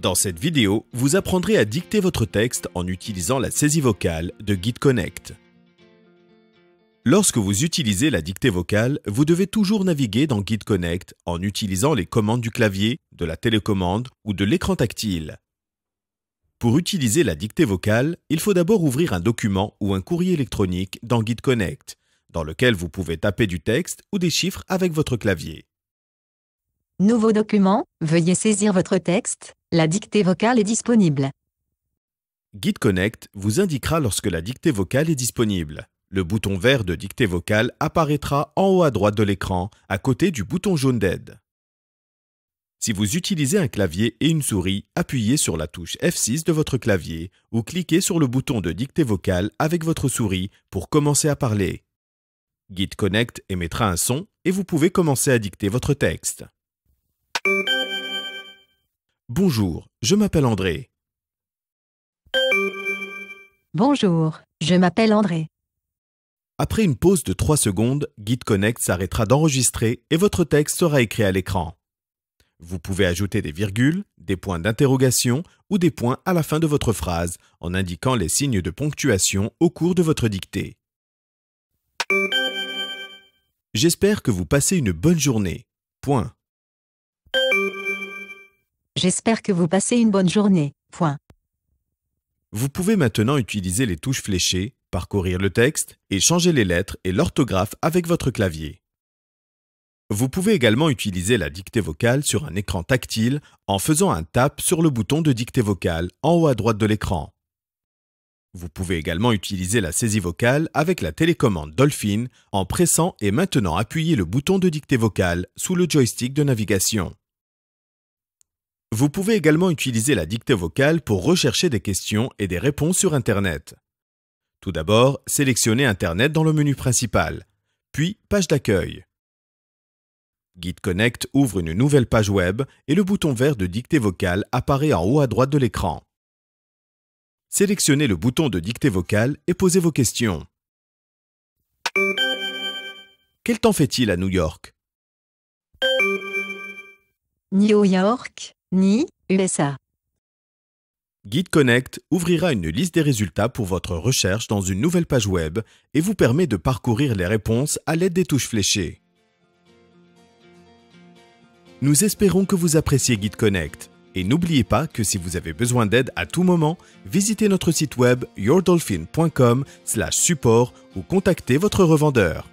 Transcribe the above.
Dans cette vidéo, vous apprendrez à dicter votre texte en utilisant la saisie vocale de GuideConnect. Lorsque vous utilisez la dictée vocale, vous devez toujours naviguer dans GuideConnect en utilisant les commandes du clavier, de la télécommande ou de l'écran tactile. Pour utiliser la dictée vocale, il faut d'abord ouvrir un document ou un courrier électronique dans GuideConnect, dans lequel vous pouvez taper du texte ou des chiffres avec votre clavier. Nouveau document, veuillez saisir votre texte, la dictée vocale est disponible. GuideConnect vous indiquera lorsque la dictée vocale est disponible. Le bouton vert de dictée vocale apparaîtra en haut à droite de l'écran, à côté du bouton jaune d'aide. Si vous utilisez un clavier et une souris, appuyez sur la touche F6 de votre clavier ou cliquez sur le bouton de dictée vocale avec votre souris pour commencer à parler. GuideConnect émettra un son et vous pouvez commencer à dicter votre texte. Bonjour, je m'appelle André. Bonjour, je m'appelle André. Après une pause de 3 secondes, GuideConnect s'arrêtera d'enregistrer et votre texte sera écrit à l'écran. Vous pouvez ajouter des virgules, des points d'interrogation ou des points à la fin de votre phrase en indiquant les signes de ponctuation au cours de votre dictée. J'espère que vous passez une bonne journée. Point. J'espère que vous passez une bonne journée. Point. Vous pouvez maintenant utiliser les touches fléchées, parcourir le texte et changer les lettres et l'orthographe avec votre clavier. Vous pouvez également utiliser la dictée vocale sur un écran tactile en faisant un tap sur le bouton de dictée vocale en haut à droite de l'écran. Vous pouvez également utiliser la saisie vocale avec la télécommande Dolphin en pressant et maintenant appuyer le bouton de dictée vocale sous le joystick de navigation. Vous pouvez également utiliser la dictée vocale pour rechercher des questions et des réponses sur Internet. Tout d'abord, sélectionnez Internet dans le menu principal, puis Page d'accueil. GuideConnect ouvre une nouvelle page web et le bouton vert de dictée vocale apparaît en haut à droite de l'écran. Sélectionnez le bouton de dictée vocale et posez vos questions. Quel temps fait-il à New York? New York, ni USA. GuideConnect ouvrira une liste des résultats pour votre recherche dans une nouvelle page web et vous permet de parcourir les réponses à l'aide des touches fléchées. Nous espérons que vous appréciez GuideConnect. Et n'oubliez pas que si vous avez besoin d'aide à tout moment, visitez notre site web yourdolphin.com/support ou contactez votre revendeur.